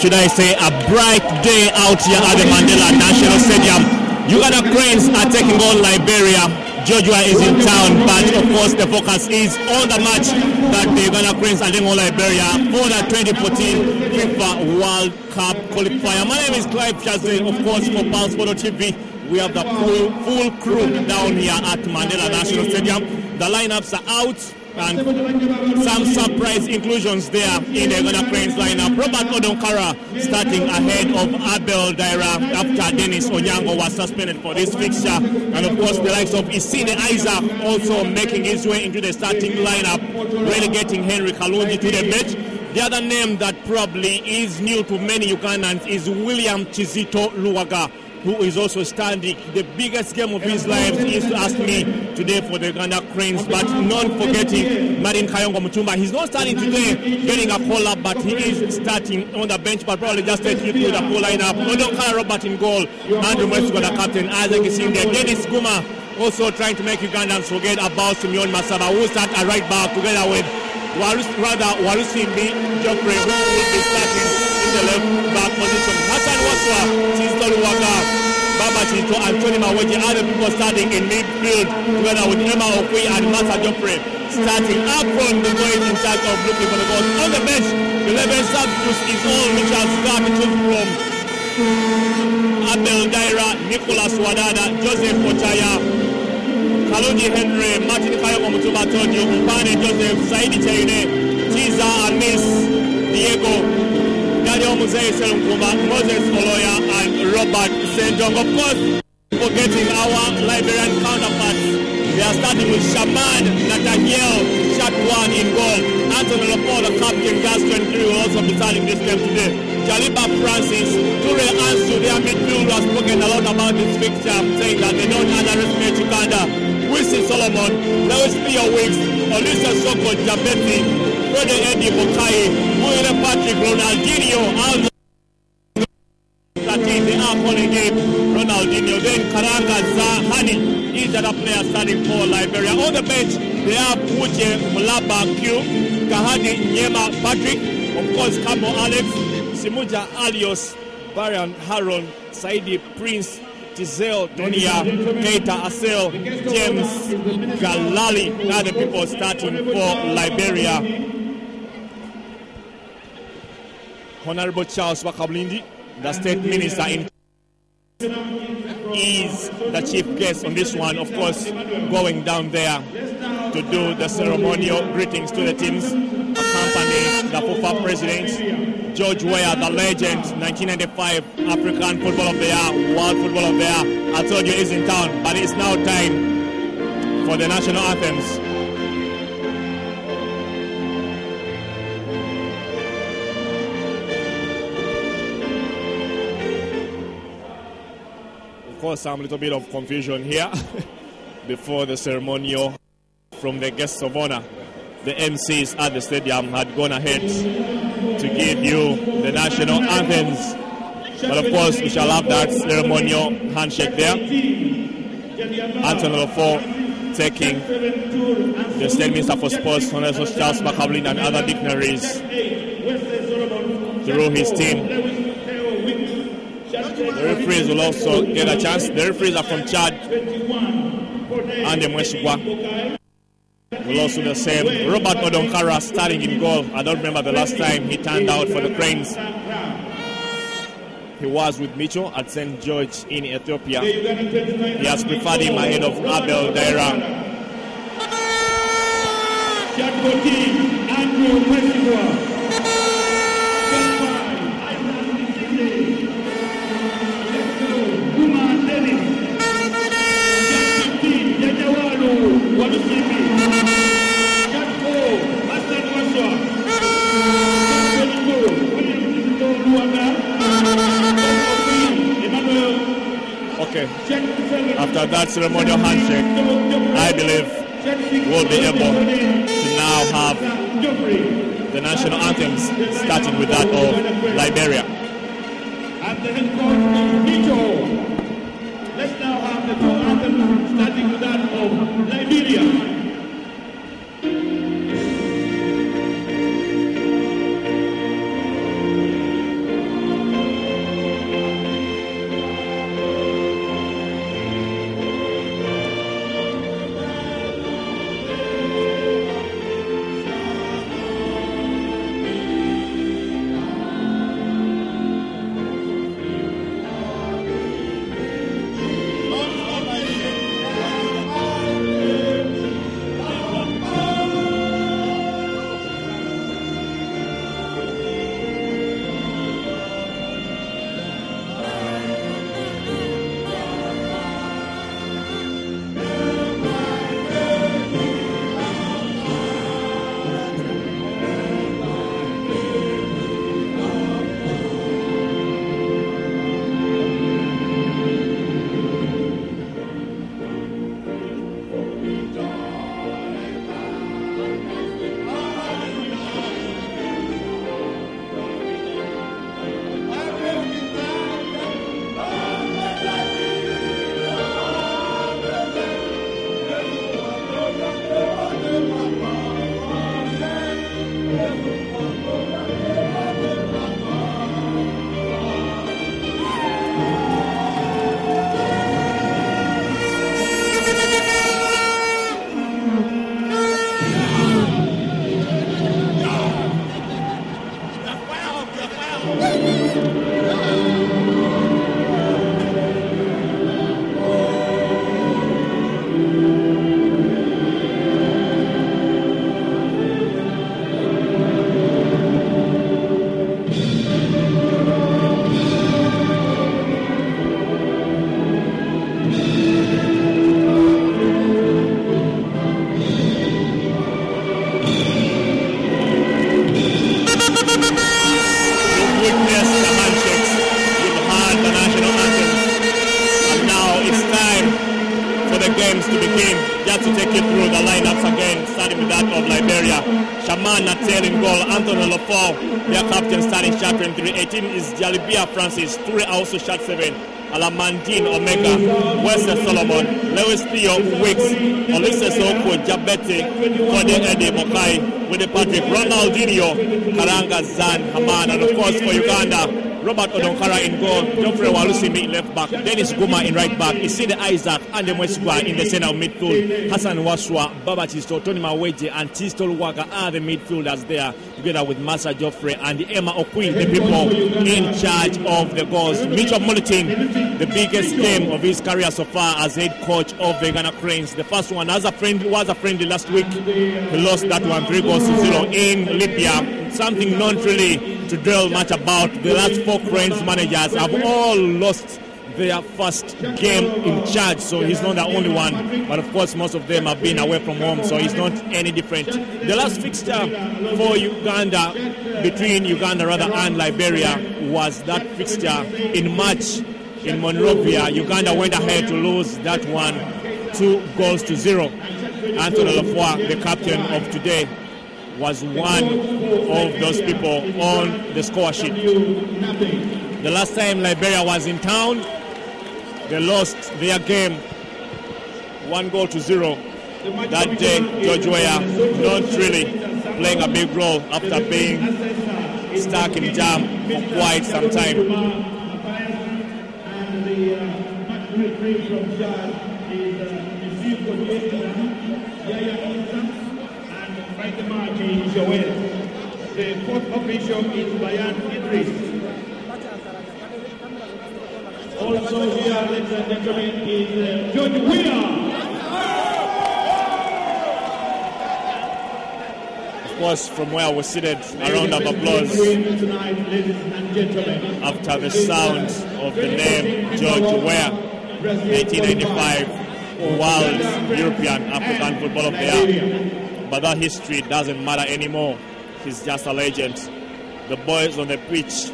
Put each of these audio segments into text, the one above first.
should I say, a bright day out here at the Mandela National Stadium. Uganda Cranes are taking on Liberia. Georgia is in town, but of course the focus is on the match that the Uganda Cranes are taking on Liberia for the 2014 FIFA World Cup qualifier. My name is Clive Chazin, of course, for Pulse Photo TV. We have the full, full crew down here at Mandela National Stadium. The lineups are out and some surprise inclusions there in the Uganda Cranes lineup. Robert Odongkara starting ahead of Abel Dhaira after Dennis Onyango was suspended for this fixture. And of course, the likes of Isinde Isaac also making his way into the starting lineup, relegating Henry Kalungi to the bench. The other name that probably is new to many Ugandans is William Chizito Luwaga who is also standing. The biggest game of his life is to ask me today for the Uganda Cranes, but not forgetting Martin Kayongo Mutumba. He's not starting today, getting a call up, but he is starting on the bench, but probably just take you through the full lineup. Odongkara Robert in goal, Andrew Mwesigwa the captain, Isaac is in there, Dennis Guma also trying to make Ugandans forget about Simeon Masaba, who start at right back together with Walus, rather Walusimbi Godfrey, who will be starting in the left back position. Hassan Wasswa, Baba Chito, and Tony Maweji, other people starting in midfield together with Emma Okui and Masa Joffrey. Starting up front, the boys in charge of looking for the goals. On the bench, the 11 substitutes is all Richard Scott from Abel Daira, Nicholas Wadada, Joseph Ochaya, Kalunji Henry, Martin Kayomo Mutuba Tonyo, Mpane Joseph, Saidi Chaine, Chiza Amis, Diego, Daniel Muzei Selumkumba, Moses Oloya, and Robert Sendong. Of course, forgetting our Liberian counterparts. They are starting with Sherman Nathaniel, one in goal. Anthony Laporte, the captain, Gas 23, will also be starting this game today. Jaliba Francis, Ture Ansu, their midfield has spoken a lot about this fixture, saying that they don't underestimate Uganda. Wilson Solomon, Lewis Theo Weeks, Olisa Soko Jabeti, Fede Eddie Bokai, Moire Patrick Ronaldinho, Aldo 13, they are calling him Ronaldinho. Then Karanga Zahani is the other player starting for Liberia. On the bench, they have Uche Mulaba Q, Kahadi Nyema Patrick, of course, Kamo Alex, Simuja Alios, Baran Haron, Saidi Prince, Giselle Tonia, Keita Asel, James Galali, other people starting for Liberia. Honorable Charles Bakkabulindi, the state minister in is the chief guest on this one, of course, going down there to do the ceremonial greetings to the teams, accompanying the FUFA president, George Weah, the legend, 1995 African Football of the Year, World Football of the Year. I told you he's in town, but it's now time for the national anthems. Of course, some little bit of confusion here before the ceremonial from the guests of honor. The MCs at the stadium had gone ahead to give you the national anthems. But of course, we shall have that ceremonial handshake there. Anthony Laffor taking the State Minister for Sports, Honorable Charles Macaulay, and other dignitaries through his team. The referees will also get a chance. The referees are from Chad and the Mwesigwa. Will also the same. Robert Odongkara starting in goal. I don't remember the last time he turned out for the Cranes. He was with Micho at St. George in Ethiopia. He has preferred him ahead of Abel Dhaira. Andrew. Okay. After that ceremonial handshake, I believe we'll be able to now have the national anthems, starting with that of Liberia. And the head coach is. Let's now have the two anthems, Jalibia Francis, Ture also shot seven. Alamandine Omega, Wesley Solomon, Lewis Theo Weeks, Ulysses Oko, Jabete, Kode Eddie Mokai, the Patrick, Ronaldinho, Karanga Zan, Haman, and of course for Uganda, Robert Odongkara in goal, Geoffrey Walusimbi in left back, Dennis Guma in right back, Isinde Isaac and Mwesigwa in the center of midfield, Hassan Wasswa, Baba Tisto, Tony Mawejje, and Tisto Luwaga are the midfielders there, together with Massa Geoffrey and Emma Okwi, the people in charge of the goals. Micho Milutin, the biggest game of his career so far as head coach of the Uganda Cranes. The first one as a friend was a friendly last week. He lost that one three goals to zero in Libya. Something not really to dwell much about. The last four Cranes managers have all lost their first game in charge, so he's not the only one. But of course, most of them have been away from home, so he's not any different. The last fixture for Uganda, between Uganda rather and Liberia, was that fixture in March in Monrovia. Uganda went ahead to lose that one, two goals to zero. Anthony Laffoy, the captain of today, was one of those people on the score sheet. The last time Liberia was in town, they lost their game one goal to zero. That day, George Weah not really playing a big role after being stuck in jam for quite some time. the is Joel. The fourth official is Bayan Idris. Also here, ladies and gentlemen, is uh, George. Of course, from where we're seated, a round of applause after the sound of the name George Weah, 1995 World European African Football of the Year. But that history doesn't matter anymore. He's just a legend. The boys on the pitch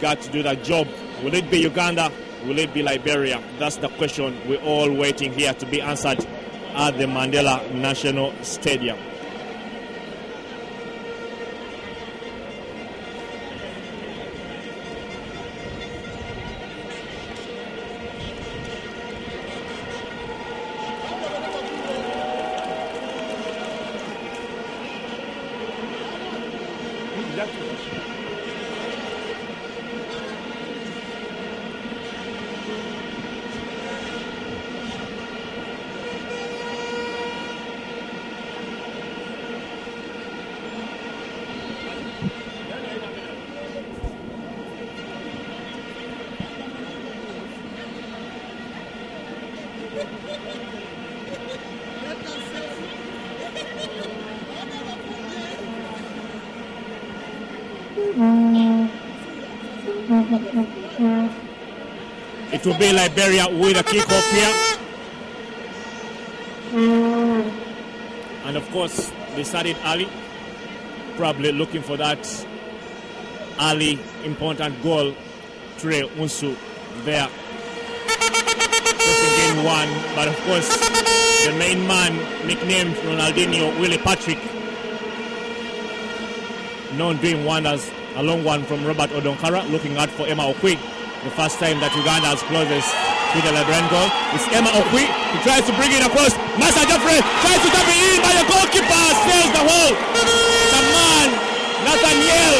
got to do that job. Will it be Uganda? Will it be Liberia? That's the question we're all waiting here to be answered at the Mandela National Stadium. It will be Liberia with a kick off here. And of course, they started Ali, probably looking for that Ali important goal. Trey Unsu there. Just in game one, but of course, the main man, nicknamed Ronaldinho, Willie Patrick, known doing wonders. A long one from Robert Odongkara, looking out for Emma Okwi. The first time that Uganda has closest to the Liberian goal. It's Emma Okwi who tries to bring it across. Massa Geoffrey tries to tap it in, but the goalkeeper sails the hole. The man, Nathaniel,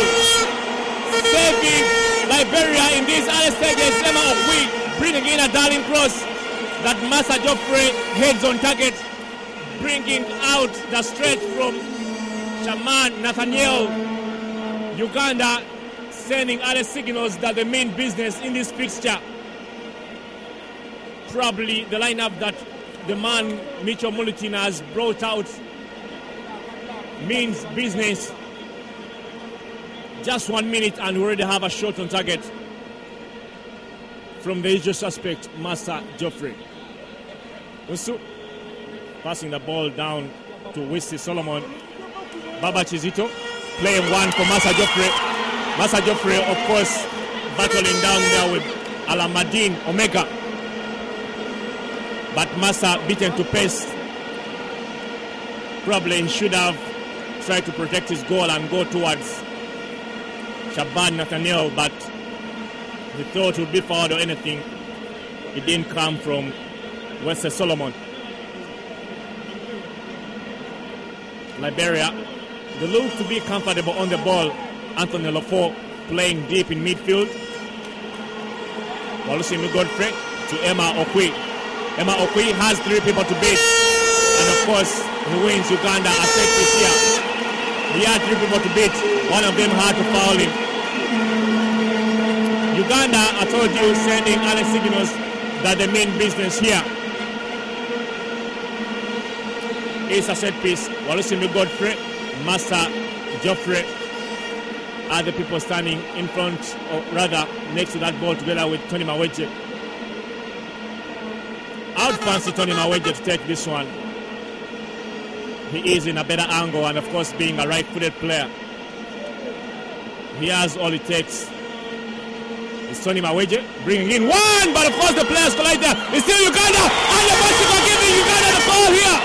saving Liberia in this early stages. Emma Okwi bringing in a darling cross that Massa Geoffrey heads on target, bringing out the stretch from Sherman Nathaniel. Uganda sending other signals that the main business in this fixture probably the lineup that the man Micho Milutin has brought out means business. Just one minute and we already have a shot on target from the usual suspect, Master Geoffrey. Usu passing the ball down to Wisty Solomon. Baba Chizito playing one for Massa Geoffrey. Massa Geoffrey, of course, battling down there with Alamadine Omega. But Massa beaten to pace. Probably should have tried to protect his goal and go towards Shaban Nathaniel, but he thought would be fouled or anything. It didn't come from Wesley Solomon. Liberia they look to be comfortable on the ball. Anthony Laffor playing deep in midfield. Walusimbi Godfrey to Emma Okwi. Emma Okwi has three people to beat. And of course, he wins Uganda a set this year. He had three people to beat. One of them had to foul him. Uganda, I told you, sending early signals that the main business here is a set piece. Walusimbi Godfrey Master Geoffrey the people standing in front, or rather next to that ball together with Tony Mawejje. I would fancy Tony Mawejje to take this one. He is in a better angle, and of course, being a right footed player, he has all it takes. It's Tony Mawejje bringing in one, but of course, the players collide there. It's still Uganda, and the Mexico giving Uganda the call here.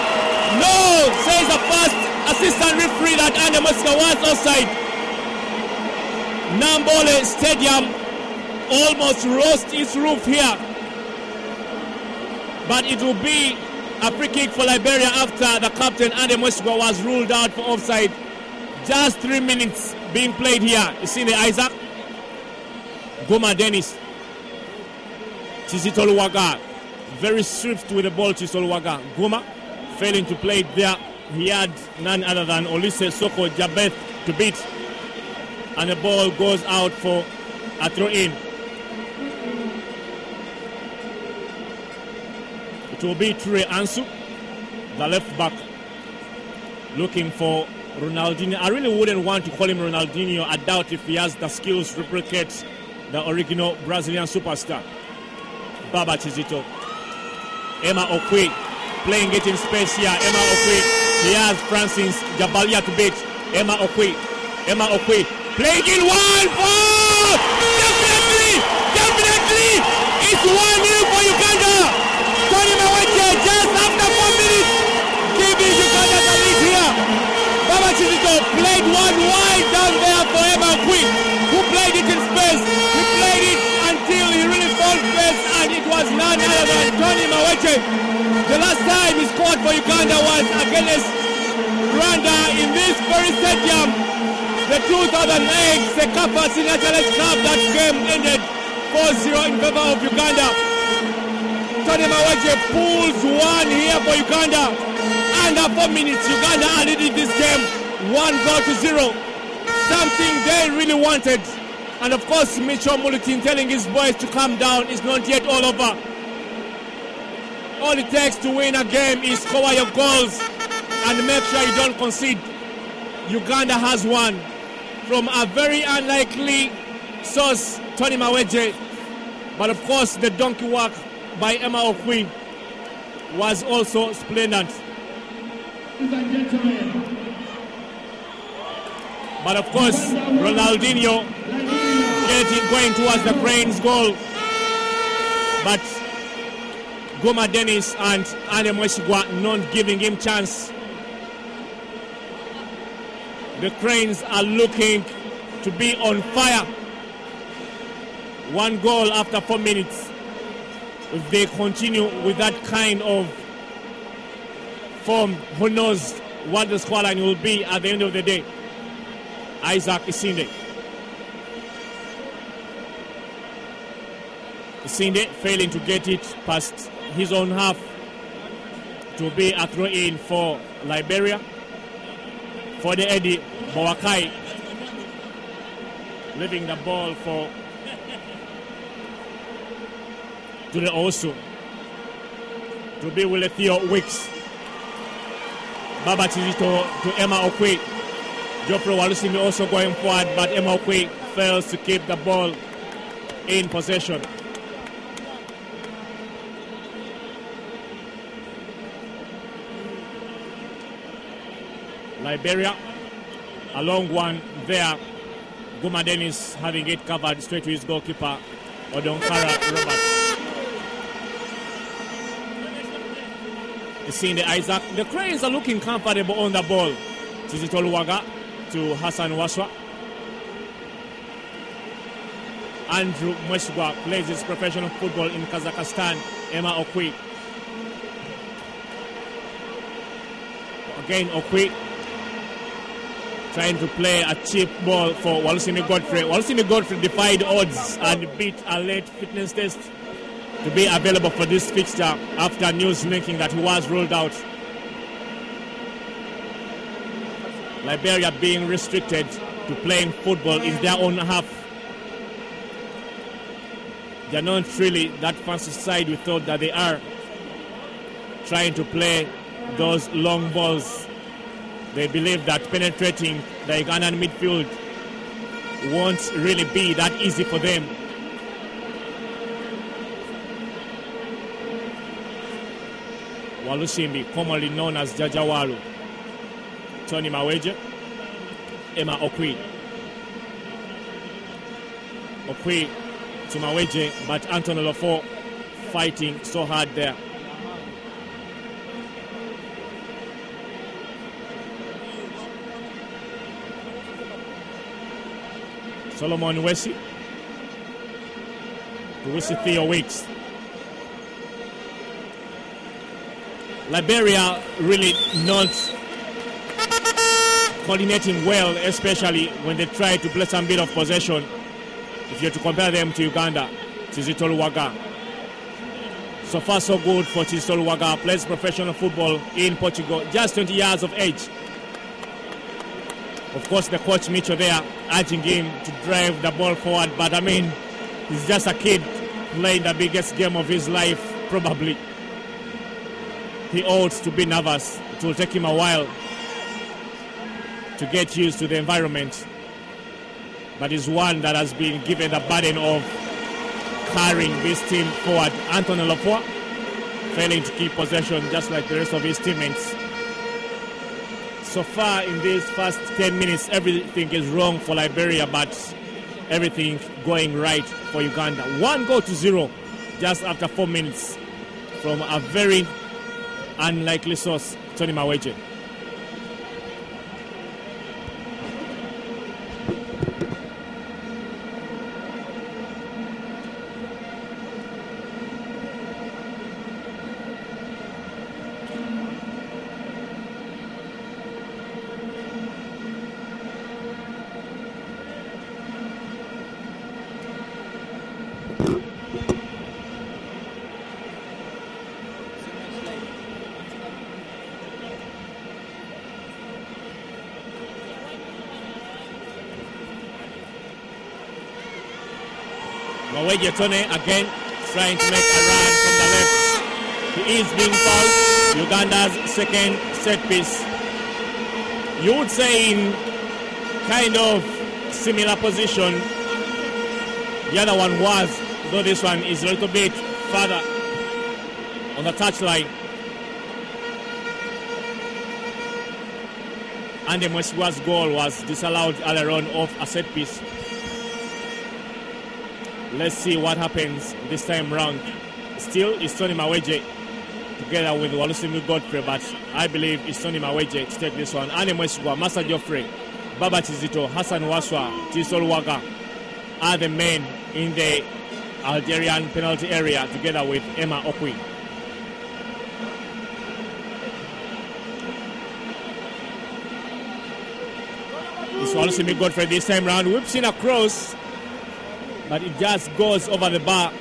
No, says the first assistant referee that Andy Mosca was offside. Namboole Stadium almost lost its roof here. But it will be a free kick for Liberia after the captain Andy Mosca was ruled out for offside. Just three minutes being played here. You see the Isaac? Guma Dennis. Chizitoluwaga. Very swift with the ball, Chizitoluwaga. Guma failing to play it there he had none other than Olise Soko Jabeth to beat. And the ball goes out for a throw in. It will be Trey Ansu, the left back, looking for Ronaldinho. I really wouldn't want to call him Ronaldinho. I doubt if he has the skills to replicate the original Brazilian superstar. Baba Chizito. Emma Okwi playing it in space here. Emma Okwi. He has Francis Jabalia to beat. Emma Okwi. Emma Okwi playing in one four. Definitely, definitely, it's one nil for Uganda. Tony Mawejje just after four minutes giving Uganda the lead here. Baba Chizito played one wide down there for Emma Okwi, who played it in space. He played it until he really found space, and it was none other than Tony Mawejje. The last time he scored for Uganda was against Rwanda in this very stadium. The The 2008 CECAFA Senior Challenge Cup, that game ended 4-0 in favor of Uganda. Tony Mawejje pulls one here for Uganda. Under four minutes, Uganda are leading this game one goal to zero. Something they really wanted. And of course, Micho Milutin telling his boys to calm down is not yet all over. All it takes to win a game is score your goals and make sure you don't concede. Uganda has won from a very unlikely source, Tony Mawejje. But of course, the donkey work by Emma O'Quinn was also splendid. But of course, Ronaldinho getting going towards the Cranes goal. But Guma Dennis and Ane Mwesigwa not giving him chance. The Cranes are looking to be on fire. One goal after four minutes. If they continue with that kind of form, who knows what the scoreline will be at the end of the day. Isaac Isinde. Isinde failing to get it past his own half to be a throw in for Liberia. For the Eddie Bowakai leaving the ball for to the Osu to be with Theo Weeks. Baba Tizito to Emma Okwi. Geoffrey Walusimbi also going forward, but Emma Okwi fails to keep the ball in possession. Liberia, a long one there. Guma Dennis having it covered straight to his goalkeeper, Odongkara Roberts. You see the Isaac. The Cranes are looking comfortable on the ball. Tizito Luwaga to Hassan Wasswa. Andrew Mwesigwa plays his professional football in Kazakhstan. Emma Okwi. Again, Okwi trying to play a cheap ball for Walusimbi Godfrey. Walusimbi Godfrey defied odds and beat a late fitness test to be available for this fixture after news linking that he was ruled out. Liberia being restricted to playing football in their own half. They're not really that fancy side we thought that they are. Trying to play those long balls. They believe that penetrating the Ugandan midfield won't really be that easy for them. Walusimbi, commonly known as Jajawalu. Tony Mawejje, Emma Okwi. Okwi to Mawejje, but Anthony Lofo fighting so hard there. Solomon Wesi to Wesi Theo Weeks. Liberia really not coordinating well, especially when they try to play some bit of possession. If you're to compare them to Uganda, Tizito Waga. So far, so good for Tizito Waga. Plays professional football in Portugal, just 20 years of age. Of course, the coach Micho there urging him to drive the ball forward, but I mean, he's just a kid playing the biggest game of his life, probably. He ought to be nervous. It will take him a while to get used to the environment, but he's one that has been given the burden of carrying this team forward. Anthony Lafua failing to keep possession just like the rest of his teammates. So far in these first 10 minutes, everything is wrong for Liberia, but everything going right for Uganda. One goal to zero just after four minutes from a very unlikely source, Tony Mawejje. Mawejje Tone again trying to make a run from the left. He is being fouled. Uganda's second set piece. You would say in kind of similar position. The other one was, though this one is a little bit further on the touchline. And the Mwesigwa's goal was disallowed earlier on off a set piece. Let's see what happens this time round. Still, it's Tony Mawejje together with Walusimbi Godfrey, but I believe it's Tony Mawejje to take this one. Anne Mwesigwa, Massa Geoffrey, Baba Chizito, Hassan Wasswa, Tisol Waga are the men in the Algerian penalty area together with Emma Okwi. It's Walusimbi Godfrey this time round whips in across, but it just goes over the bar.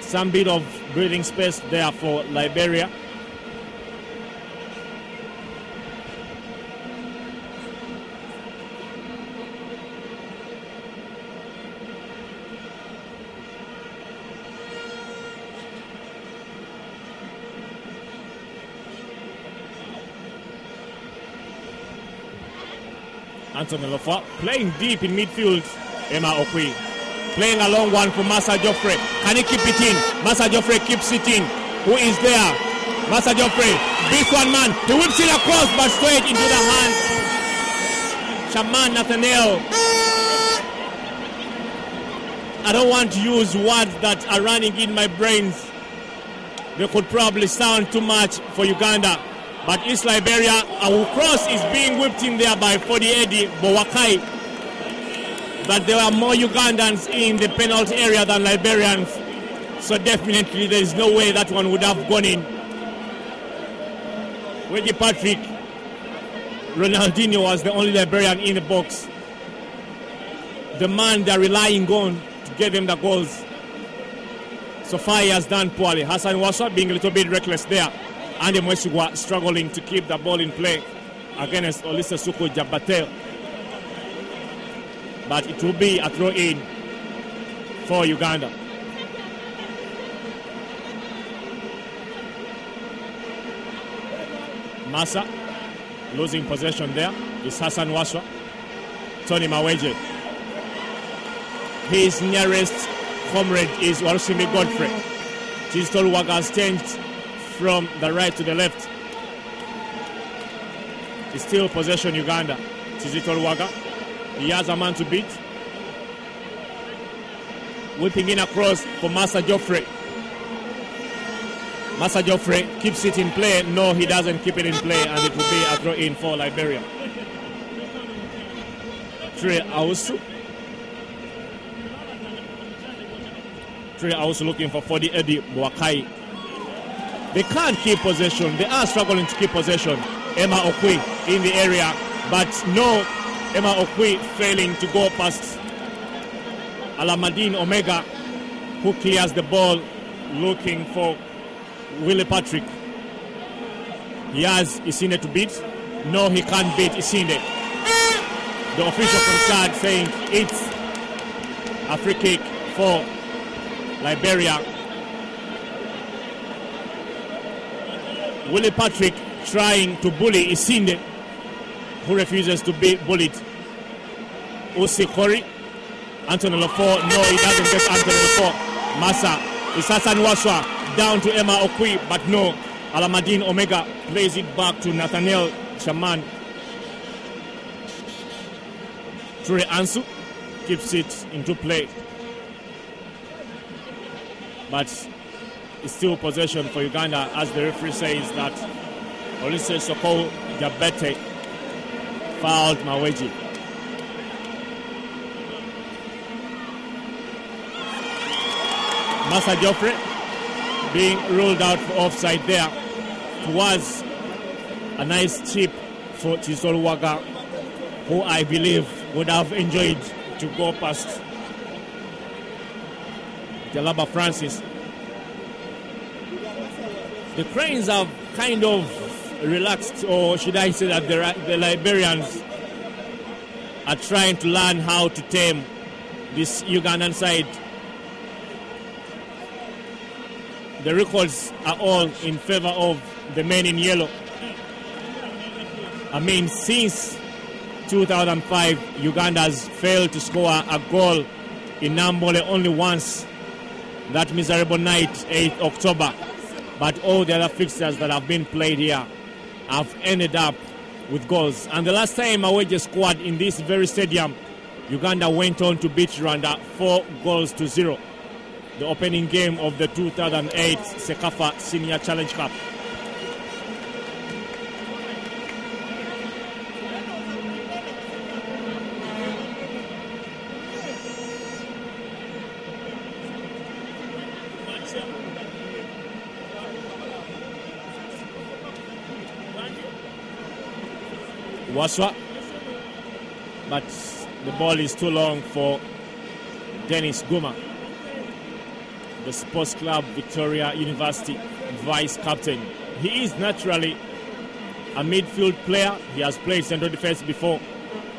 Some bit of breathing space there for Liberia. Anthony Lafont playing deep in midfield. Emma Okwi playing a long one for Massa Geoffrey. Can he keep it in? Massa Geoffrey keeps it in. Who is there? Massa Geoffrey. This one man. He whips it across but straight into the hands. Sherman Nathaniel. I don't want to use words that are running in my brains. They could probably sound too much for Uganda. But East Liberia, our cross is being whipped in there by Fodi Eddie Bowakai. But there are more Ugandans in the penalty area than Liberians. So definitely there is no way that one would have gone in. Reggie Patrick, Ronaldinho was the only Liberian in the box. The man they're relying on to get them the goals. So far he has done poorly. Hassan Wasswa being a little bit reckless there. Andy Mwesigwa struggling to keep the ball in play against Olise Suku Jabatel. But it will be a throw in for Uganda. Massa losing possession there is Hassan Wasswa. Tony Mawejje. His nearest comrade is Walusimbi Godfrey. Waga has changed from the right to the left. It's still possession Uganda. Tizito Waga. He has a man to beat. Whipping in across for Massa Geoffrey. Massa Geoffrey keeps it in play. No, he doesn't keep it in play, and it will be a throw in for Liberia. Trey Ausu. Trey Ausu looking for 40 Eddie Boakai. They can't keep possession. They are struggling to keep possession. Emma Okwi in the area, but no Emma Okwi failing to go past Alamadine Omega, who clears the ball looking for Willie Patrick. He has Isinde to beat. No, he can't beat Isinde. The official from Chad saying it's a free kick for Liberia. Willie Patrick trying to bully Isinde, who refuses to be bullied. Usi Kori, Anthony Laffor, no, he doesn't get Anthony Laffor. Massa, it's Hassan down to Emma Okwi, but no. Alamadine Omega plays it back to Nathaniel Sherman. Ture Ansu keeps it into play. But it's still possession for Uganda as the referee says that Olise Soko Jabete fouled Mawejje. Massa Geoffrey being ruled out for offside there. It was a nice chip for Chisol Waga, who I believe would have enjoyed to go past Jalaba Francis. The Cranes have kind of relaxed, or should I say that the, the Liberians are trying to learn how to tame this Ugandan side. The records are all in favor of the men in yellow. I mean, since 2005, Uganda has failed to score a goal in Namboole only once. That miserable night, 8th October. But all the other fixtures that have been played here have ended up with goals. And the last time Aweje squad in this very stadium, Uganda went on to beat Rwanda four goals to zero. The opening game of the 2008 CECAFA Senior Challenge Cup. Wasswa. But the ball is too long for Dennis Guma. The Sports Club Victoria University vice captain. He is naturally a midfield player. He has played central defense before,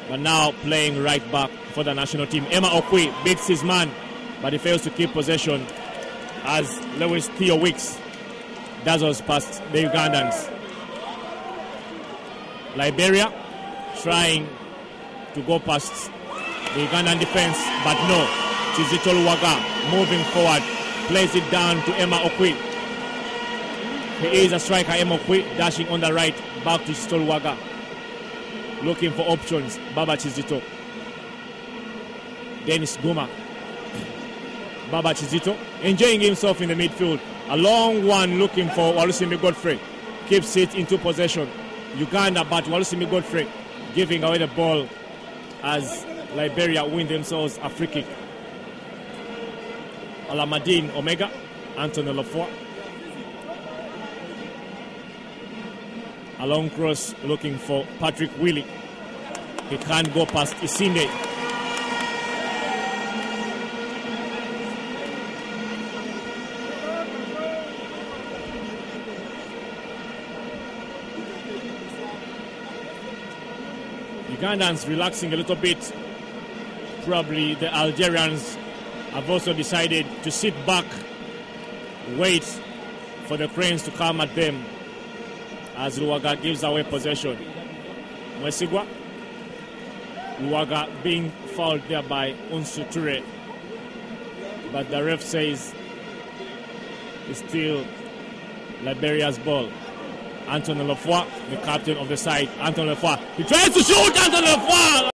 but now playing right back for the national team. Emma Okwi beats his man, but he fails to keep possession as Lewis Theo Weeks dazzles past the Ugandans. Liberia trying to go past the Ugandan defense, but no. Chizito Luwaga moving forward, plays it down to Emma Okwi. He is a striker, Emma Okwi, dashing on the right, back to Chizito Luwaga. Looking for options, Baba Chizito. Dennis Guma. Baba Chizito enjoying himself in the midfield. A long one looking for Walusimbi Godfrey. Keeps it into possession. Uganda, but Walusimbi Godfrey giving away the ball as Liberia win themselves a free kick. Alamadine Omega, Anthony Lafoy. A long cross looking for Patrick Willie. He can't go past Isinde. Ugandans relaxing a little bit. Probably the Algerians have also decided to sit back, wait for the cranes to come at them as Luwaga gives away possession. Mwesigwa, Luwaga being fouled there by Unsuture. But the ref says it's still Liberia's ball. Anthony Lefoy, the captain of the side. Anthony Lefoy. He tries to shoot Anthony Lefoy.